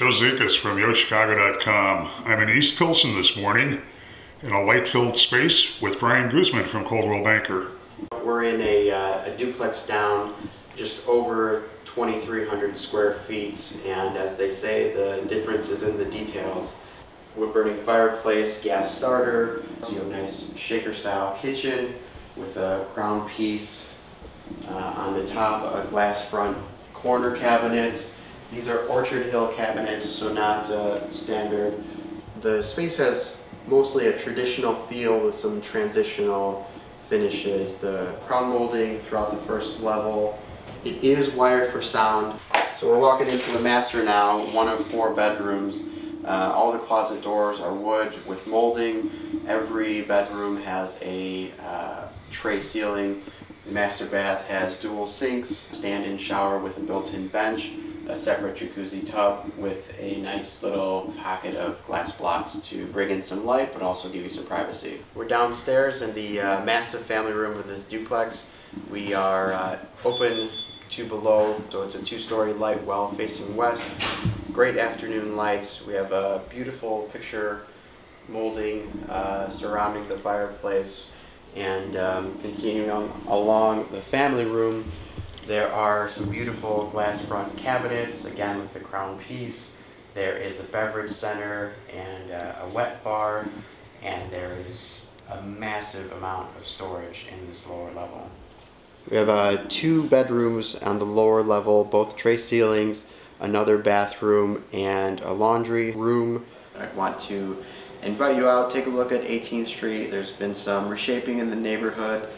Joe Zekas from YoChicago.com. I'm in East Pilsen this morning in a light-filled space with Brian Guzman from Coldwell Banker. We're in a, uh, a duplex down just over 2,300 square feet, and as they say, the difference is in the details. Wood burning fireplace, gas starter, you have a nice shaker style kitchen with a crown piece uh, on the top, a glass front corner cabinet. These are Orchard Hill cabinets, so not uh, standard. The space has mostly a traditional feel with some transitional finishes. The crown molding throughout the first level. It is wired for sound. So we're walking into the master now, one of four bedrooms. Uh, all the closet doors are wood with molding. Every bedroom has a uh, tray ceiling. The master bath has dual sinks, stand-in shower with a built-in bench, a separate jacuzzi tub with a nice little pocket of glass blocks to bring in some light but also give you some privacy. We're downstairs in the uh, massive family room of this duplex. We are uh, open to below, so it's a two-story light well facing west. Great afternoon lights. We have a beautiful picture molding uh, surrounding the fireplace and um, continuing on along the family room there are some beautiful glass front cabinets, again with the crown piece. There is a beverage center and uh, a wet bar, and there is a massive amount of storage in this lower level. We have uh, two bedrooms on the lower level, both tray ceilings, another bathroom, and a laundry room. I want to invite you out, take a look at 18th Street. There's been some reshaping in the neighborhood.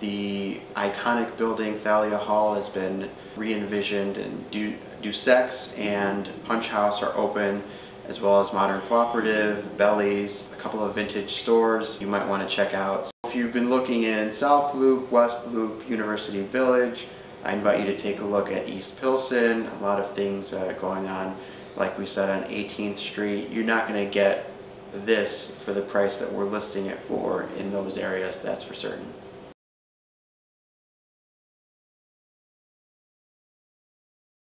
The iconic building, Thalia Hall, has been re-envisioned and Du Dusek's and Punch House are open as well as Modern Cooperative, Belly's, a couple of vintage stores you might want to check out. If you've been looking in South Loop, West Loop, University Village, I invite you to take a look at East Pilsen, a lot of things uh, going on, like we said on 18th Street. You're not going to get this for the price that we're listing it for in those areas, that's for certain.